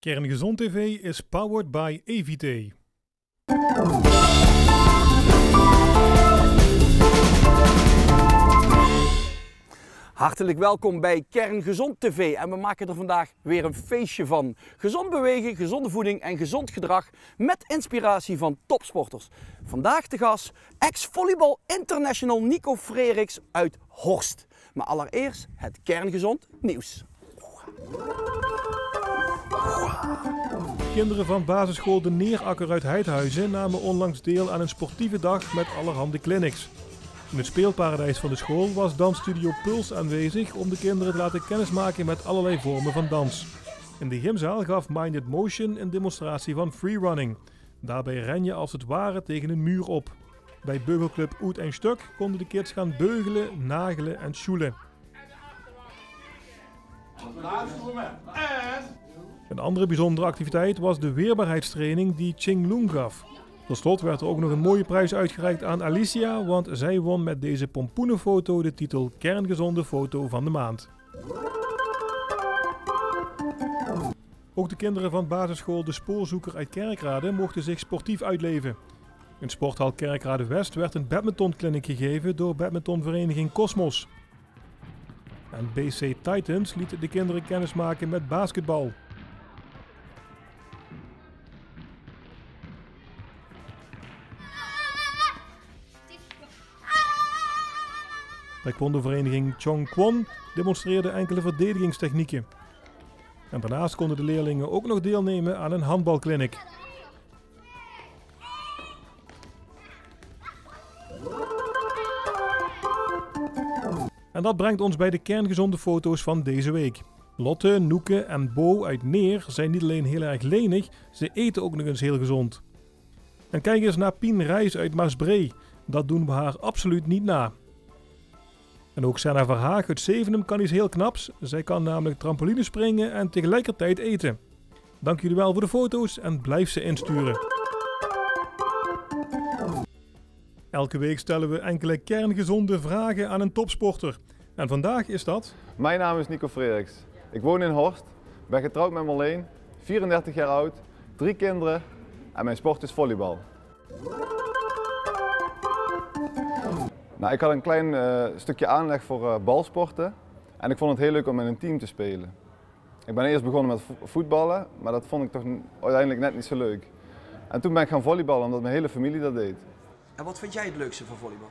Kerngezond TV is powered by Evite. Hartelijk welkom bij Kerngezond TV en we maken er vandaag weer een feestje van. Gezond bewegen, gezonde voeding en gezond gedrag met inspiratie van topsporters. Vandaag de gast ex-volleybal international Nico Freriks uit Horst. Maar allereerst het kerngezond nieuws. Kinderen van basisschool De Neerakker uit Heidhuizen namen onlangs deel aan een sportieve dag met allerhande clinics. In het speelparadijs van de school was dansstudio Puls aanwezig om de kinderen te laten kennismaken met allerlei vormen van dans. In de gymzaal gaf Minded Motion een demonstratie van freerunning. Daarbij ren je als het ware tegen een muur op. Bij beugelclub Oet en Stuk konden de kids gaan beugelen, nagelen en sjoelen. Een andere bijzondere activiteit was de weerbaarheidstraining die Ching Loong gaf. Tot slot werd er ook nog een mooie prijs uitgereikt aan Alicia, want zij won met deze pompoenenfoto de titel Kerngezonde Foto van de Maand. Ook de kinderen van basisschool De Spoorzoeker uit Kerkrade mochten zich sportief uitleven. In sporthal Kerkrade West werd een badmintonclinic gegeven door badmintonvereniging Cosmos. En BC Titans liet de kinderen kennismaken met basketbal. Taekwondo-vereniging Chong Kwon demonstreerde enkele verdedigingstechnieken. En daarnaast konden de leerlingen ook nog deelnemen aan een handbalclinic. En dat brengt ons bij de kerngezonde foto's van deze week. Lotte, Noeke en Bo uit Neer zijn niet alleen heel erg lenig, ze eten ook nog eens heel gezond. En kijk eens naar Pien Reis uit Maasbree. Dat doen we haar absoluut niet na. En ook Senna Verhaag uit Zevenum kan iets heel knaps. Zij kan namelijk trampoline springen en tegelijkertijd eten. Dank jullie wel voor de foto's en blijf ze insturen. Elke week stellen we enkele kerngezonde vragen aan een topsporter. En vandaag is dat... Mijn naam is Nico Frederiks. Ik woon in Horst, ben getrouwd met Marleen, 34 jaar oud, drie kinderen en mijn sport is volleybal. Nou, ik had een klein uh, stukje aanleg voor uh, balsporten en ik vond het heel leuk om in een team te spelen. Ik ben eerst begonnen met voetballen, maar dat vond ik toch uiteindelijk net niet zo leuk. En toen ben ik gaan volleyballen omdat mijn hele familie dat deed. En wat vind jij het leukste van volleybal?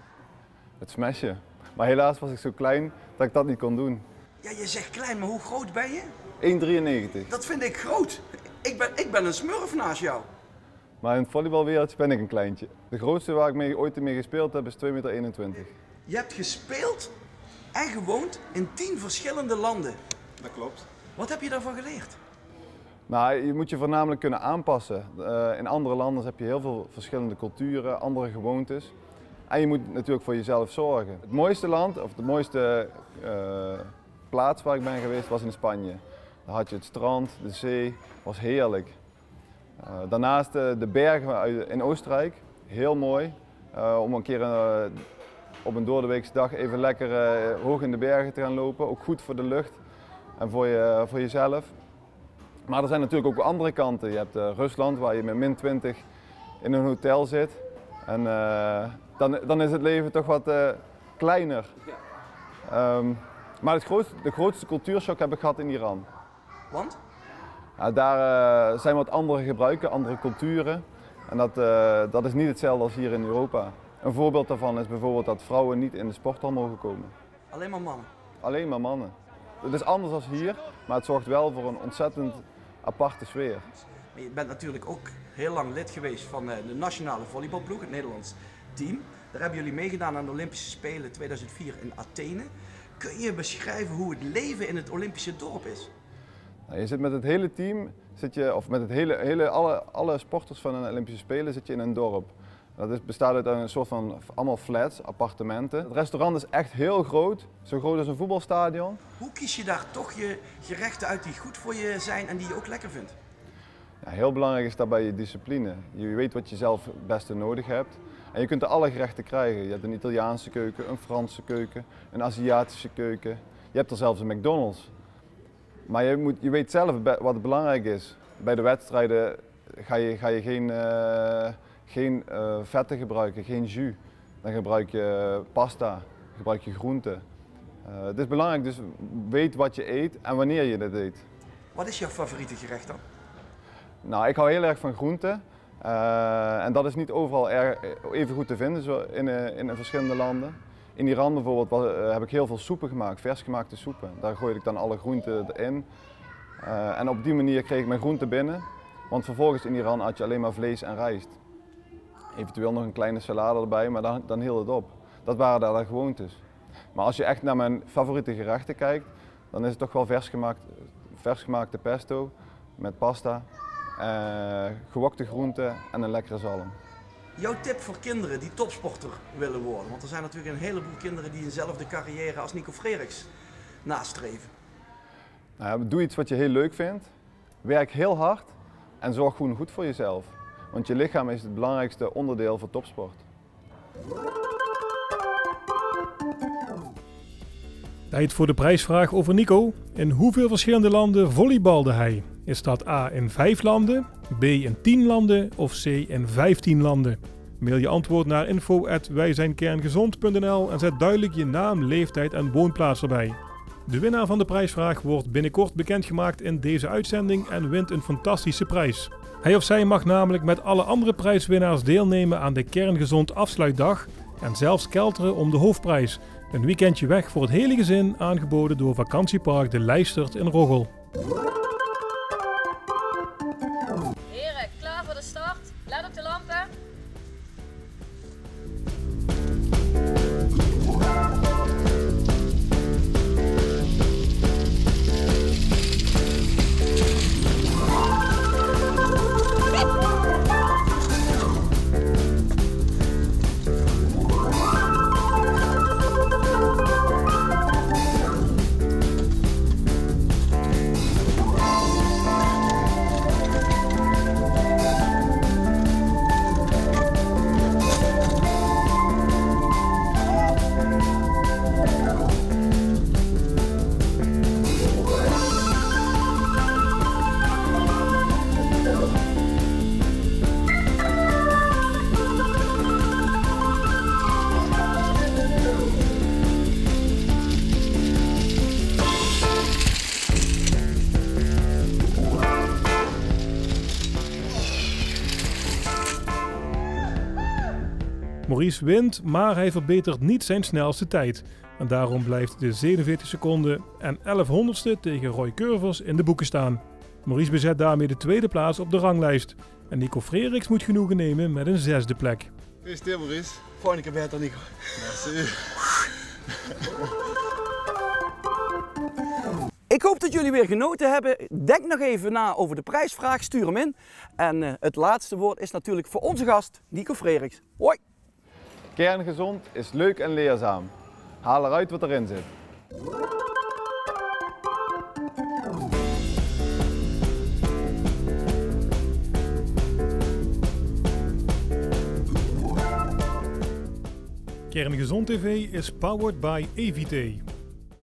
Het smashen. Maar helaas was ik zo klein dat ik dat niet kon doen. Ja, je zegt klein, maar hoe groot ben je? 1,93. Dat vind ik groot. Ik ben, ik ben een smurf naast jou. Maar in het volleybalwereldje ben ik een kleintje. De grootste waar ik mee, ooit mee gespeeld heb is 2,21 meter. Je hebt gespeeld en gewoond in 10 verschillende landen. Dat klopt. Wat heb je daarvan geleerd? Nou, je moet je voornamelijk kunnen aanpassen. Uh, in andere landen heb je heel veel verschillende culturen, andere gewoontes. En je moet natuurlijk voor jezelf zorgen. Het mooiste land, of de mooiste uh, plaats waar ik ben geweest, was in Spanje. Daar had je het strand, de zee, was heerlijk. Uh, daarnaast uh, de bergen in Oostenrijk, heel mooi. om een keer op een doordeweekse dag even lekker hoog in de bergen te gaan lopen. Ook goed voor de lucht en voor, je, voor jezelf. Maar er zijn natuurlijk ook andere kanten. Je hebt Rusland waar je met min 20 in een hotel zit. En dan, dan is het leven toch wat kleiner. Um, maar het grootste, de grootste cultuurshock heb ik gehad in Iran. Want? Ja, daar zijn wat andere gebruiken, andere culturen. En dat, dat is niet hetzelfde als hier in Europa. Een voorbeeld daarvan is bijvoorbeeld dat vrouwen niet in de sporthal mogen komen. Alleen maar mannen? Alleen maar mannen. Het is anders dan hier, maar het zorgt wel voor een ontzettend aparte sfeer. Je bent natuurlijk ook heel lang lid geweest van eh, de nationale volleybalploeg, het Nederlands team. Daar hebben jullie meegedaan aan de Olympische Spelen 2004 in Athene. Kun je beschrijven hoe het leven in het Olympische dorp is? Nou, je zit met het hele team, zit je, of met het hele, hele, alle, alle sporters van een Olympische Spelen zit je in een dorp. Dat is, bestaat uit een soort van allemaal flats, appartementen. Het restaurant is echt heel groot, zo groot als een voetbalstadion. Hoe kies je daar toch je gerechten uit die goed voor je zijn en die je ook lekker vindt? Ja, heel belangrijk is daarbij je discipline. Je weet wat je zelf het beste nodig hebt. En je kunt er alle gerechten krijgen. Je hebt een Italiaanse keuken, een Franse keuken, een Aziatische keuken. Je hebt er zelfs een McDonald's. Maar je, moet, je weet zelf wat belangrijk is. bij de wedstrijden ga je, ga je geen, uh, geen uh, vetten gebruiken, geen jus. Dan gebruik je pasta, gebruik je groenten. Uh, het is belangrijk, dus weet wat je eet en wanneer je dat eet. Wat is jouw favoriete gerecht dan? Nou, ik hou heel erg van groenten. En dat is niet overal erg, even goed te vinden zo in, in, in verschillende landen. In Iran bijvoorbeeld uh, heb ik heel veel soepen gemaakt, versgemaakte soepen. Daar gooi ik dan alle groenten in. Uh, en op die manier kreeg ik mijn groenten binnen. Want vervolgens in Iran had je alleen maar vlees en rijst. Eventueel nog een kleine salade erbij, maar dan, dan hield het op. Dat waren daar de gewoontes. Maar als je echt naar mijn favoriete gerechten kijkt, dan is het toch wel versgemaakt, versgemaakte pesto met pasta, uh, gewokte groenten en een lekkere zalm. Jouw tip voor kinderen die topsporter willen worden? Want er zijn natuurlijk een heleboel kinderen die eenzelfde carrière als Nico Frederiks nastreven. Nou, doe iets wat je heel leuk vindt. Werk heel hard en zorg gewoon goed voor jezelf. Want je lichaam is het belangrijkste onderdeel voor topsport. Tijd voor de prijsvraag over Nico. In hoeveel verschillende landen volleybalde hij? Is dat A in 5 landen, B in 10 landen of C in 15 landen? Mail je antwoord naar info@wijzijnkerngezond.nl en zet duidelijk je naam, leeftijd en woonplaats erbij. De winnaar van de prijsvraag wordt binnenkort bekendgemaakt in deze uitzending en wint een fantastische prijs. Hij of zij mag namelijk met alle andere prijswinnaars deelnemen aan de Kerngezond Afsluitdag en zelfs kelteren om de hoofdprijs. Een weekendje weg voor het hele gezin, aangeboden door vakantiepark De Leistert in Roggel. De start? Let op de lampen. Maurice wint, maar hij verbetert niet zijn snelste tijd. En daarom blijft de 47 seconden en 11 honderdste tegen Roy Curvers in de boeken staan. Maurice bezet daarmee de tweede plaats op de ranglijst. En Nico Frederiks moet genoegen nemen met een zesde plek. Gefeliciteerd Maurice. Volgende keer beter Nico. Merci. Ik hoop dat jullie weer genoten hebben. Denk nog even na over de prijsvraag, stuur hem in. En uh, het laatste woord is natuurlijk voor onze gast, Nico Frederiks. Hoi! Kerngezond is leuk en leerzaam. Haal eruit wat erin zit. Kerngezond TV is powered by EVT.